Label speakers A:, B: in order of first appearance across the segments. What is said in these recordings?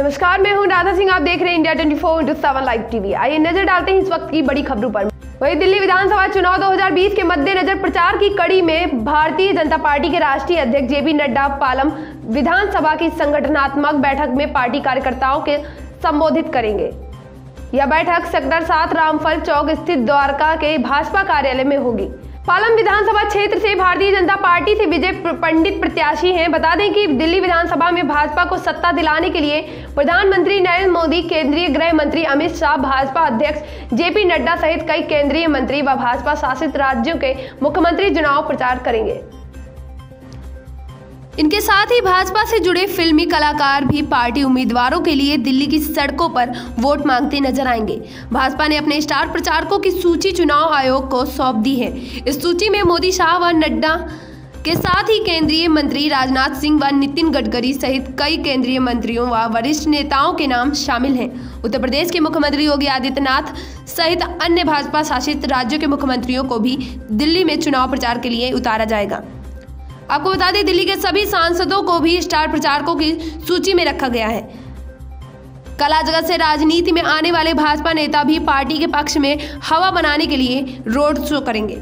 A: नमस्कार, मैं हूँ राधा सिंह। आप देख रहे हैं India 24 four into seven live TV. आइए नज़र डालते हैं इस वक्त की बड़ी खबरों पर। वही दिल्ली विधानसभा चुनाव 2020 के मद्देनजर प्रचार की कड़ी में भारतीय जनता पार्टी के राष्ट्रीय अध्यक्ष जेपी नड्डा पालम विधानसभा की संगठनात्मक बैठक में पार्टी कार्यकर्ताओं के संबोधित करेंगे। यह बैठक सेक्टर सात रामफल चौक स्थित द्वारका के भाजपा कार्यालय में होगी। पालम विधानसभा क्षेत्र से भारतीय जनता पार्टी से विजय पंडित प्रत्याशी हैं। बता दें कि दिल्ली विधानसभा में भाजपा को सत्ता दिलाने के लिए प्रधानमंत्री नरेंद्र मोदी, केंद्रीय गृह मंत्री अमित शाह, भाजपा अध्यक्ष जेपी नड्डा सहित कई केंद्रीय मंत्री व भाजपा शासित राज्यों के मुख्यमंत्री चुनाव प्रचार करेंगे।
B: इनके साथ ही भाजपा से जुड़े फिल्मी कलाकार भी पार्टी उम्मीदवारों के लिए दिल्ली की सड़कों पर वोट मांगते नज़र आएँगे। भाजपा ने अपने स्टार प्रचारकों की सूची चुनाव आयोग को सौंप दी है। इस सूची में मोदी शाह व नड्डा के साथ ही केंद्रीय मंत्री राजनाथ सिंह व नितिन गडकरी सहित कई केंद्रीय मंत्रियों व वरिष्ठ नेताओं के नाम शामिल हैं। उत्तर प्रदेश के मुख्यमंत्री योगी आदित्यनाथ सहित अन्य भाजपा शासित राज्यों के मुख्यमंत्रियों को भी दिल्ली में चुनाव प्रचार के लिए उतारा जाएगा। आपको बता दें, दिल्ली के सभी सांसदों को भी स्टार प्रचारकों की सूची में रखा गया है। कला जगत से राजनीति में आने वाले भाजपा नेता भी पार्टी के पक्ष में हवा बनाने के लिए रोड शो करेंगे।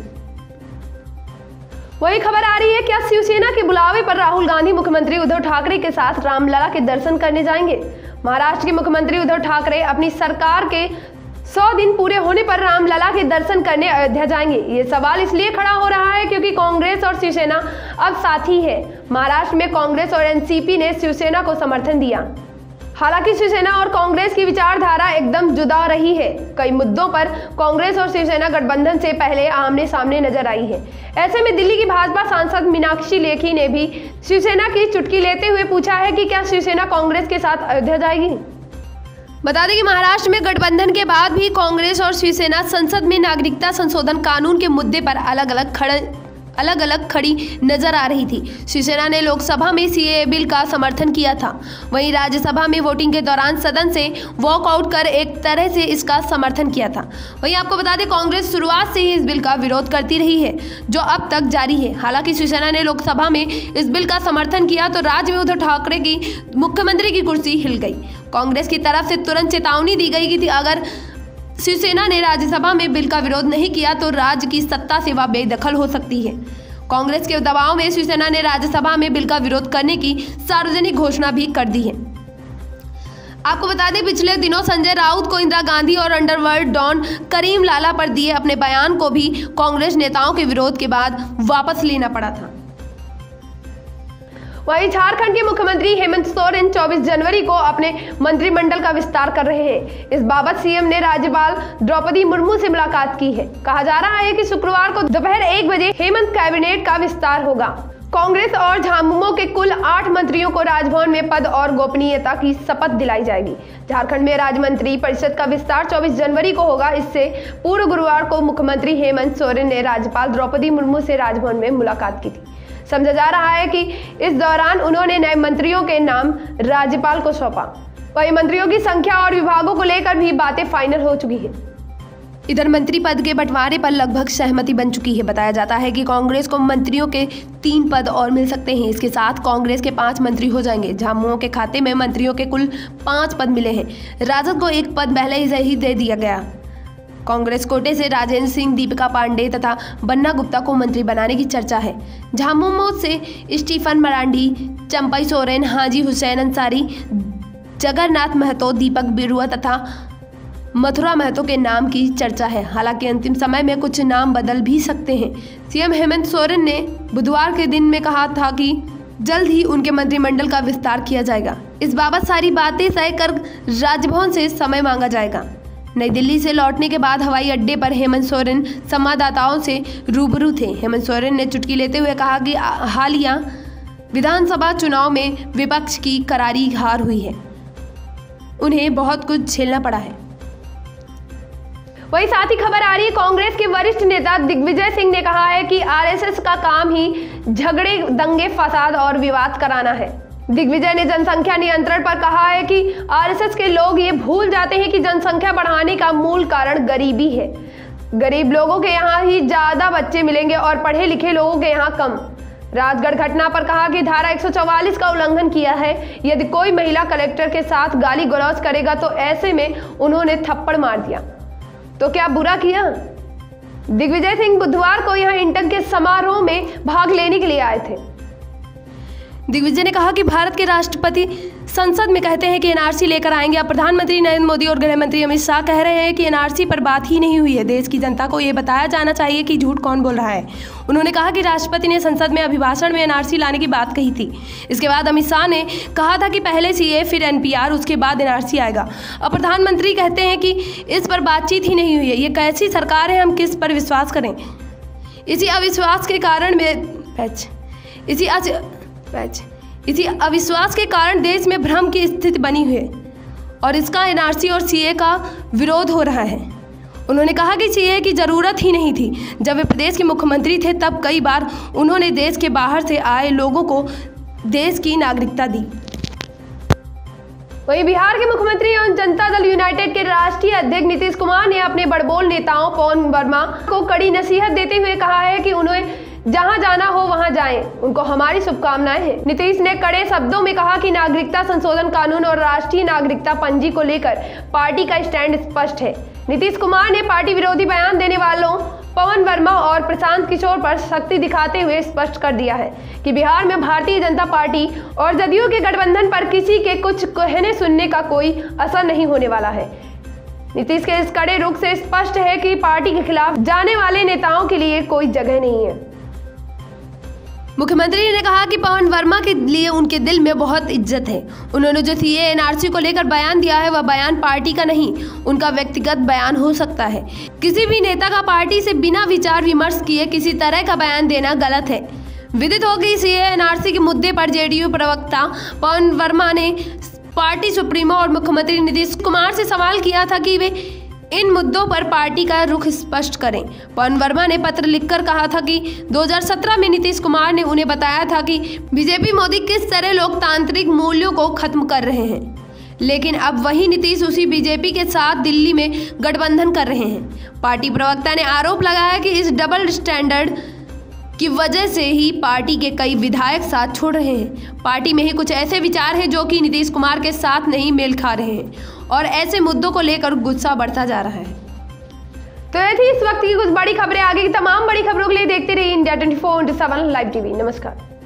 A: वही खबर आ रही है क्या शिवसेना के बुलावे पर राहुल गांधी मुख्यमंत्री उद्धव ठाकरे के साथ रामलला के दर्शन करने जाएँगे। महाराष्ट्र के मुख्यमंत्री उद्धव ठाकरे अपनी सरकार के सौ दिन पूरे होने पर रामलला के दर्शन करने अयोध्या जाएँगे। ये सवाल इसलिए खड़ा हो रहा है क्योंकि कांग्रेस और शिवसेना अब साथी है। महाराष्ट्र में कांग्रेस और एनसीपी ने शिवसेना को समर्थन दिया। हालाँकि शिवसेना और कांग्रेस की विचारधारा एकदम जुदा रही है। कई मुद्दों पर कांग्रेस और शिवसेना गठबंधन से पहले आमने सामने नज़र आई है। ऐसे में दिल्ली की भाजपा सांसद मीनाक्षी लेखी ने भी शिवसेना की चुटकी लेते हुए पूछा है कि क्या शिवसेना कांग्रेस के साथ अयोध्या जाएगी?
B: बता दें कि महाराष्ट्र में गठबंधन के बाद भी कांग्रेस और शिवसेना संसद में नागरिकता संशोधन कानून के मुद्दे पर अलग अलग खड़े अलग अलग खड़ी नज़र आ रही थी। शिवसेना ने लोकसभा में सीए बिल का समर्थन किया था। वहीं राज्यसभा में वोटिंग के दौरान सदन से वॉकआउट कर एक तरह से इसका समर्थन किया था। वहीं आपको बता दें, कांग्रेस शुरुआत से ही इस बिल का विरोध करती रही है, जो अब तक जारी है। हालाँकि शिवसेना ने लोकसभा में इस बिल का समर्थन किया तो राज्य में उद्धव ठाकरे की, मुख्यमंत्री की कुर्सी हिल गई। कांग्रेस की तरफ़ से तुरंत चेतावनी दी गई कि अगर शिवसेना ने राज्यसभा में बिल का विरोध नहीं किया तो राज्य की सत्ता सेवा बेदखल हो सकती है। कांग्रेस के दबाव में शिवसेना ने राज्यसभा में बिल का विरोध करने की सार्वजनिक घोषणा भी कर दी है। आपको बता दें, पिछले दिनों संजय राउत को इंदिरा गांधी और अंडरवर्ल्ड डॉन करीम लाला पर दिए अपने बयान को भी कांग्रेस नेताओं के विरोध के बाद वापस लेना पड़ा था।
A: वहीं झारखंड के मुख्यमंत्री हेमंत सोरेन 24 जनवरी को अपने मंत्रिमंडल का विस्तार कर रहे हैं। इस बाबत सीएम ने राज्यपाल द्रौपदी मुर्मू से मुलाकात की है। कहा जा रहा है कि शुक्रवार को दोपहर एक बजे हेमंत कैबिनेट का विस्तार होगा। कांग्रेस और झामुमो के कुल आठ मंत्रियों को राजभवन में पद और गोपनीयता की शपथ दिलाई जाएगी। झारखंड में राज्य मंत्री परिषद का विस्तार 24 जनवरी को होगा। इससे पूर्व गुरुवार को मुख्यमंत्री हेमंत सोरेन ने राज्यपाल द्रौपदी मुर्मू से राजभवन में मुलाकात की थी। समझा जा रहा है कि इस दौरान उन्होंने नए मंत्रियों के नाम राज्यपाल को सौंपा। वही मंत्रियों की संख्या और विभागों को लेकर भी बातें फाइनल हो चुकी है।
B: इधर मंत्री पद के बंटवारे पर लगभग सहमति बन चुकी है। बताया जाता है कि कांग्रेस को मंत्रियों के तीन पद और मिल सकते हैं। इसके साथ कांग्रेस के पाँच मंत्री हो जाएँगे। झामुओं के खाते में मंत्रियों के कुल पाँच पद मिले हैं। राजद को एक पद पहले ही दे दिया गया। कांग्रेस कोटे से राजेंद्र सिंह, दीपिका पांडे तथा बन्ना गुप्ता को मंत्री बनाने की चर्चा है। झामुमो से स्टीफन मरांडी, चंपई सोरेन, हाजी हुसैन अंसारी, जगन्नाथ महतो, दीपक बिरुआ तथा मथुरा महतो के नाम की चर्चा है। हालाँकि अंतिम समय में कुछ नाम बदल भी सकते हैं। सीएम हेमंत सोरेन ने बुधवार के दिन में कहा था कि जल्द ही उनके मंत्रिमंडल का विस्तार किया जाएगा। इस बाबत सारी बातें तय कर राजभवन से समय मांगा जाएगा। नई दिल्ली से लौटने के बाद हवाई अड्डे पर हेमंत सोरेन संवाददाताओं से रूबरू थे। हेमंत सोरेन ने चुटकी लेते हुए कहा कि हालिया विधानसभा चुनाव में विपक्ष की करारी हार हुई है। उन्हें बहुत कुछ झेलना पड़ा है।
A: वही साथ ही खबर आ रही है, कांग्रेस के वरिष्ठ नेता दिग्विजय सिंह ने कहा है कि आरएसएस का काम ही झगड़े, दंगे, फसाद और विवाद कराना है। दिग्विजय ने जनसंख्या नियंत्रण पर कहा है कि आरएसएस के लोग ये भूल जाते हैं कि जनसंख्या बढ़ाने का मूल कारण गरीबी है। गरीब लोगों के यहाँ ही ज़्यादा बच्चे मिलेंगे और पढ़े लिखे लोगों के यहाँ कम। राजगढ़ घटना पर कहा कि धारा 144 का उल्लंघन किया है। यदि कोई महिला कलेक्टर के साथ गाली गलौज करेगा तो ऐसे में उन्होंने थप्पड़ मार दिया। तो क्या बुरा किया? दिग्विजय सिंह बुधवार को यहाँ इंटक के समारोह में भाग लेने के लिए आए थे।
B: दिग्विजय ने कहा कि भारत के राष्ट्रपति संसद में कहते हैं कि एनआरसी लेकर आएँगे अब प्रधानमंत्री नरेंद्र मोदी और गृह मंत्री अमित शाह कह रहे हैं कि एनआरसी पर बात ही नहीं हुई है। देश की जनता को ये बताया जाना चाहिए कि झूठ कौन बोल रहा है। उन्होंने कहा कि राष्ट्रपति ने संसद में अभिभाषण में एनआरसी लाने की बात कही थी। इसके बाद अमित शाह ने कहा था कि पहले सी फिर एनपीआर, उसके बाद एनआरसी आएगा। अब प्रधानमंत्री कहते हैं कि इस पर बातचीत ही नहीं हुई है। ये कैसी सरकार है, हम किस पर विश्वास करें? इसी अविश्वास के कारण इसी पैच इसी अविश्वास के कारण देश में भ्रम की स्थिति बनी हुई है और इसका एनआरसी और सीए का विरोध हो रहा है। उन्होंने कहा कि सीए की ज़रूरत ही नहीं थी। जब वे प्रदेश के मुख्यमंत्री थे, तब कई बार उन्होंने देश के बाहर से आए लोगों को देश की नागरिकता दी।
A: वहीं बिहार के मुख्यमंत्री एवं जनता दल यूनाइटेड के राष्ट्रीय अध्यक्ष नीतीश कुमार ने अपने बड़बोल नेताओं पवन वर्मा को कड़ी नसीहत देते हुए कहा है कि उन्हें जहाँ जाना हो वहाँ जाएँ। उनको हमारी शुभकामनाएँ हैं। नीतीश ने कड़े शब्दों में कहा कि नागरिकता संशोधन कानून और राष्ट्रीय नागरिकता पंजी को लेकर पार्टी का स्टैंड स्पष्ट है। नीतीश कुमार ने पार्टी विरोधी बयान देने वालों, पवन वर्मा और प्रशांत किशोर पर शक्ति दिखाते हुए स्पष्ट कर दिया है कि बिहार में भारतीय जनता पार्टी और जदयू के गठबंधन पर किसी के कुछ कहने सुनने का कोई असर नहीं होने वाला है। नीतीश के इस कड़े रुख से स्पष्ट है कि पार्टी के खिलाफ जाने वाले नेताओं के लिए कोई जगह नहीं है।
B: मुख्यमंत्री ने कहा कि पवन वर्मा के लिए उनके दिल में बहुत इज़्ज़त है। उन्होंने जो सी एनआरसी को लेकर बयान दिया है, वह बयान पार्टी का नहीं, उनका व्यक्तिगत बयान हो सकता है। किसी भी नेता का पार्टी से बिना विचार विमर्श किए किसी तरह का बयान देना गलत है। विदित हो होगी सी एनआरसी के मुद्दे पर जेडीयू प्रवक्ता पवन वर्मा ने पार्टी सुप्रीमो और मुख्यमंत्री नीतीश कुमार से सवाल किया था कि वे इन मुद्दों पर पार्टी का रुख स्पष्ट करें। पवन वर्मा ने पत्र लिखकर कहा था कि 2017 में नीतीश कुमार ने उन्हें बताया था कि बीजेपी मोदी किस तरह लोकतांत्रिक मूल्यों को खत्म कर रहे हैं। लेकिन अब वही नीतीश उसी बीजेपी के साथ दिल्ली में गठबंधन कर रहे हैं। पार्टी प्रवक्ता ने आरोप लगाया कि इस डबल स्टैंडर्ड की वजह से ही पार्टी के कई विधायक साथ छोड़ रहे हैं। पार्टी में ही कुछ ऐसे विचार हैं जो कि नीतीश कुमार के साथ नहीं मेल खा रहे हैं। और ऐसे मुद्दों को लेकर गुस्सा बढ़ता जा रहा है।
A: तो ये थी इस वक्त की कुछ बड़ी खबरें, आगे की तमाम बड़ी खबरों के लिए देखते रहिए India twenty four into seven live TV. नमस्कार।